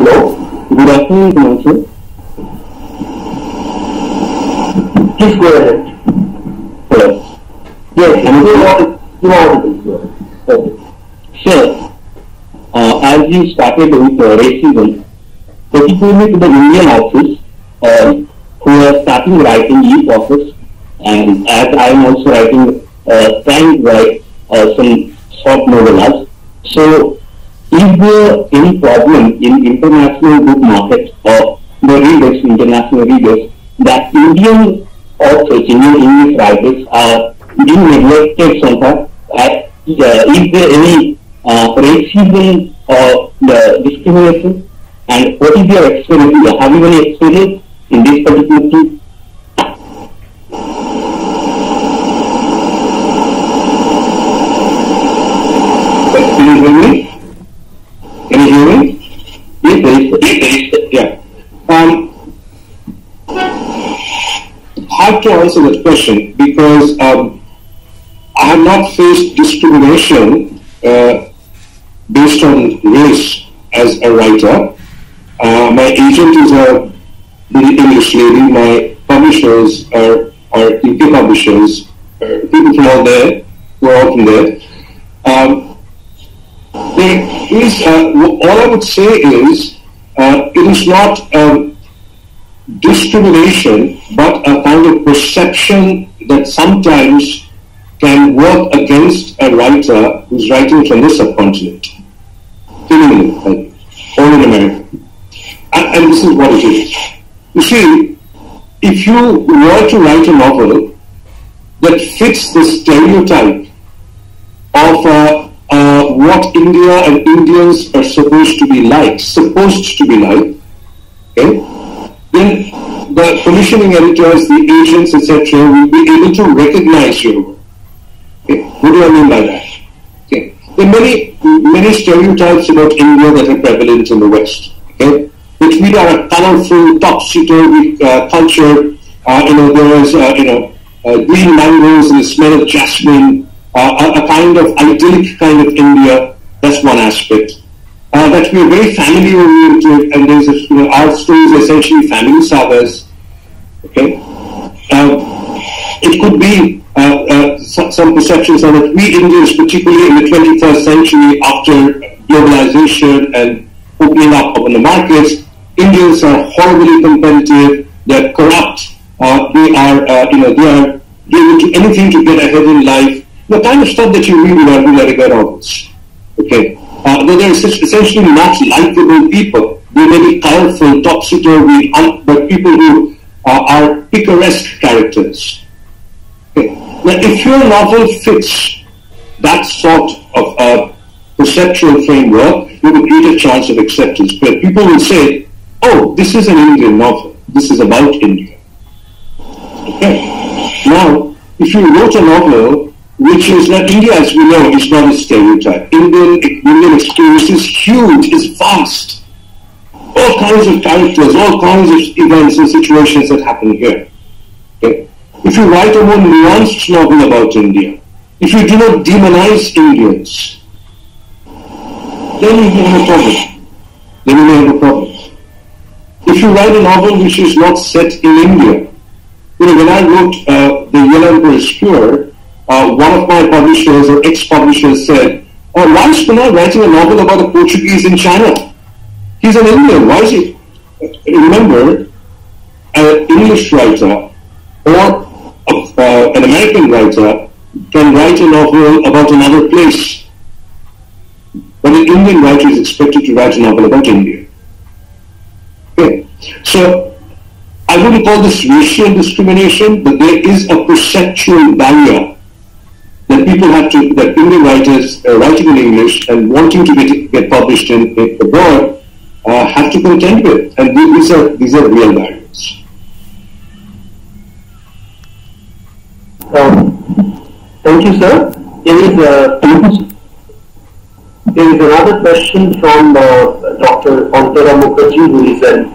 Hello. Good afternoon, Himanshu. Please go ahead. Hello. Yes, and you are, you are audible. Okay. Sure. Uh, as you started with uh, racism, particularly to the Indian office, uh, who are starting writing e-office, and as I am also writing, uh, trying to write uh, some short novellas. So, is there any problem in international book market or the readers, international readers, that Indian authors, Indian English writers are being neglected somehow? Uh, is there any uh, racism or the discrimination? And what is your experience? Have you any experience in this particular thing? Can you hear me? To answer that question because um, I have not faced discrimination uh, based on race as a writer. Uh, my agent is a English lady. My publishers are, are UK publishers, uh, people from all there, who are from there. Um, there is, all I would say is, uh, it is not um, discrimination, but a kind of perception that sometimes can work against a writer who's writing from the subcontinent, in or in America. And, and this is what it is. You see, if you were to write a novel that fits the stereotype of uh, uh, what India and Indians are supposed to be like, supposed to be like, okay, then the commissioning editors, the agents, etc., will be able to recognize work. Okay. What do I mean by that? Okay. There are many, many stereotypes about India that are prevalent in the West. Okay. Which we are a colorful, topsy-turvy uh, culture. Uh, you know, there is, uh, you know, uh, green mangoes and the smell of jasmine uh, a, a, kind of idyllic kind of India. That's one aspect. Uh, that we are very family oriented, and there's a, you know, our stories are essentially family sagas. Okay, uh, it could be uh, uh, some, some perceptions of that we Indians, particularly in the 21st century, after globalization and opening up on the markets, Indians are horribly competitive. They're corrupt. Uh, they are, you know, they are able to anything to get ahead in life the kind of stuff that you read in ordinary novels. Okay. Uh, they're essentially not likable people. They may be colorful, topsy-turvy, but people who uh, are picaresque characters. Okay. Now, if your novel fits that sort of uh, perceptual framework, you have a greater chance of acceptance. But people will say, oh, this is an Indian novel. This is about India. Okay. Now, if you wrote a novel which is that India, as we know, is not a stereotype. Indian, Indian experience is huge, is vast. All kinds of characters, all kinds of events and situations that happen here. Okay? If you write a more nuanced novel about India, if you do not demonize Indians, then you have a problem. Then you have a problem. If you write a novel which is not set in India, you know, when I wrote uh, The Yellow Emperor's Cure, uh, one of my publishers or ex-publishers said, oh, why is Kunal writing a novel about a Portuguese in China? He's an Indian. Why is he? Remember, an English writer or uh, an American writer can write a novel about another place. But an Indian writer is expected to write a novel about India. Okay. So I wouldn't call this racial discrimination, but there is a perceptual barrier that people have to, that Indian writers uh, writing in English and wanting to get, get published in, in abroad uh, have to contend with. And these are, these are real barriers. Um, thank you, sir. There is, uh, there is another question from uh, Dr. Antara Mukherjee, who is an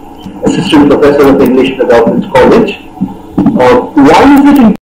assistant professor of English at the College. Uh, why is it important?